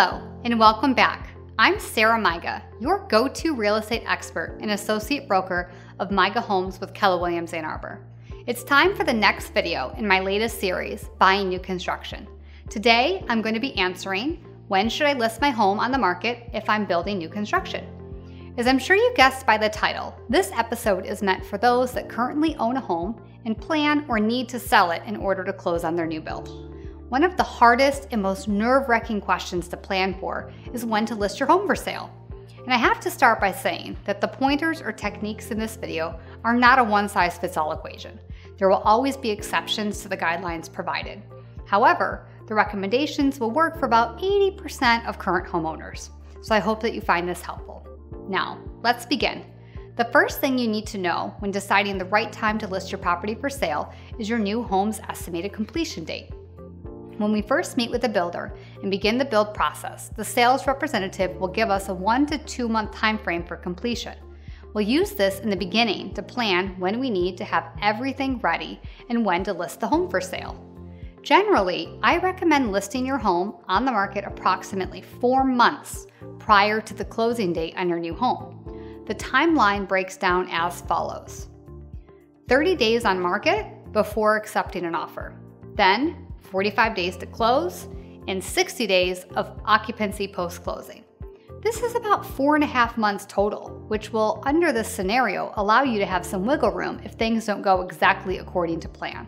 Hello, and welcome back. I'm Sarah Maiga, your go to real estate expert and associate broker of Maiga Homes with Keller Williams Ann Arbor. It's time for the next video in my latest series, Buying New Construction. Today, I'm going to be answering when should I list my home on the market if I'm building new construction? As I'm sure you guessed by the title, this episode is meant for those that currently own a home and plan or need to sell it in order to close on their new build. One of the hardest and most nerve wracking questions to plan for is when to list your home for sale. And I have to start by saying that the pointers or techniques in this video are not a one size fits all equation. There will always be exceptions to the guidelines provided. However, the recommendations will work for about 80% of current homeowners. So I hope that you find this helpful. Now, let's begin. The first thing you need to know when deciding the right time to list your property for sale is your new home's estimated completion date. When we first meet with the builder and begin the build process, the sales representative will give us a one to two month time frame for completion. We'll use this in the beginning to plan when we need to have everything ready and when to list the home for sale. Generally, I recommend listing your home on the market approximately four months prior to the closing date on your new home. The timeline breaks down as follows 30 days on market before accepting an offer. Then 45 days to close, and 60 days of occupancy post closing. This is about four and a half months total, which will, under this scenario, allow you to have some wiggle room if things don't go exactly according to plan.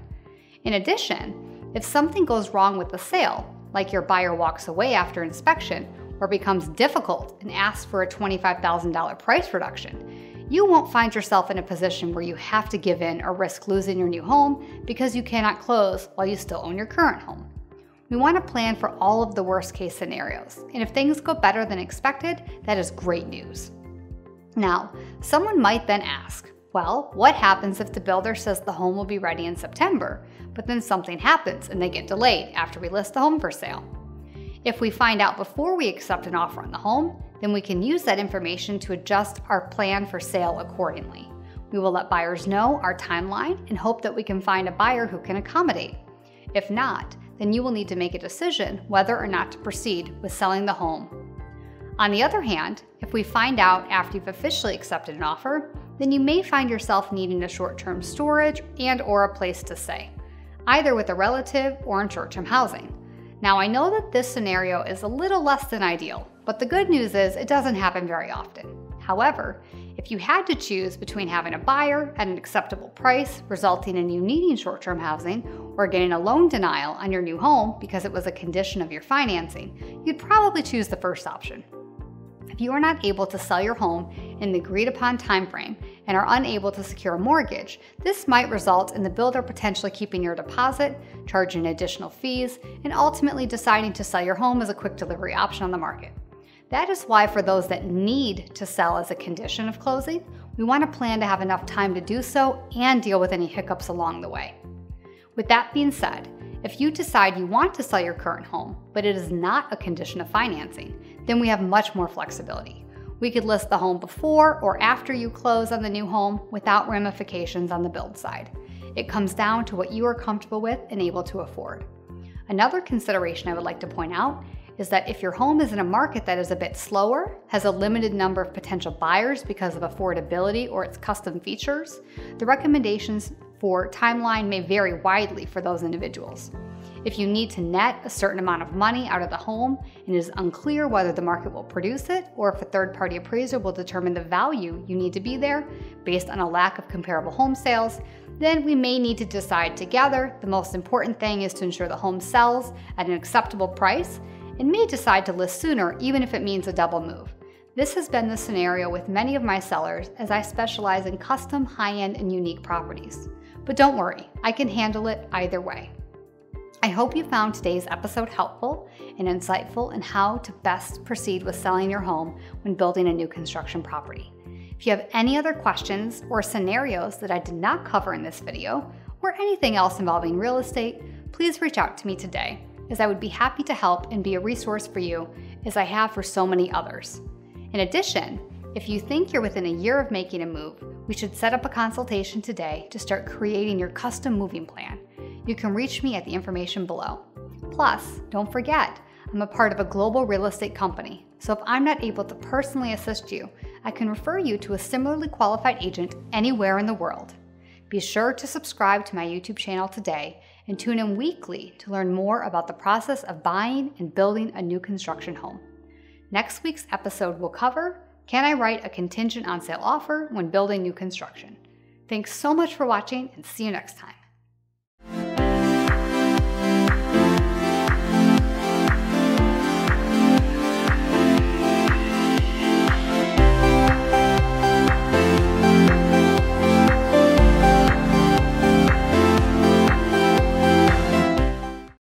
In addition, if something goes wrong with the sale, like your buyer walks away after inspection or becomes difficult and asks for a $25,000 price reduction, you won't find yourself in a position where you have to give in or risk losing your new home because you cannot close while you still own your current home. We want to plan for all of the worst case scenarios, and if things go better than expected, that is great news. Now, someone might then ask, well, what happens if the builder says the home will be ready in September, but then something happens and they get delayed after we list the home for sale? If we find out before we accept an offer on the home, then we can use that information to adjust our plan for sale accordingly. We will let buyers know our timeline and hope that we can find a buyer who can accommodate. If not, then you will need to make a decision whether or not to proceed with selling the home. On the other hand, if we find out after you've officially accepted an offer, then you may find yourself needing a short-term storage and or a place to stay, either with a relative or in short-term housing. Now, I know that this scenario is a little less than ideal, but the good news is it doesn't happen very often. However, if you had to choose between having a buyer at an acceptable price, resulting in you needing short term housing, or getting a loan denial on your new home because it was a condition of your financing, you'd probably choose the first option. If you are not able to sell your home in the agreed upon timeframe and are unable to secure a mortgage, this might result in the builder potentially keeping your deposit, charging additional fees, and ultimately deciding to sell your home as a quick delivery option on the market. That is why, for those that need to sell as a condition of closing, we want to plan to have enough time to do so and deal with any hiccups along the way. With that being said, if you decide you want to sell your current home, but it is not a condition of financing, then we have much more flexibility. We could list the home before or after you close on the new home without ramifications on the build side. It comes down to what you are comfortable with and able to afford. Another consideration I would like to point out is that if your home is in a market that is a bit slower, has a limited number of potential buyers because of affordability or its custom features, the recommendations for timeline may vary widely for those individuals. If you need to net a certain amount of money out of the home and it is unclear whether the market will produce it or if a third party appraiser will determine the value you need to be there based on a lack of comparable home sales, then we may need to decide together. The most important thing is to ensure the home sells at an acceptable price and may decide to list sooner even if it means a double move. This has been the scenario with many of my sellers as I specialize in custom, high end, and unique properties. But don't worry, I can handle it either way. I hope you found today's episode helpful and insightful in how to best proceed with selling your home when building a new construction property. If you have any other questions or scenarios that I did not cover in this video, or anything else involving real estate, please reach out to me today as I would be happy to help and be a resource for you as I have for so many others. In addition, if you think you're within a year of making a move, we should set up a consultation today to start creating your custom moving plan. You can reach me at the information below. Plus, don't forget, I'm a part of a global real estate company, so if I'm not able to personally assist you, I can refer you to a similarly qualified agent anywhere in the world. Be sure to subscribe to my YouTube channel today and tune in weekly to learn more about the process of buying and building a new construction home. Next week's episode will cover Can I write a contingent on sale offer when building new construction? Thanks so much for watching and see you next time.